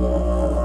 Música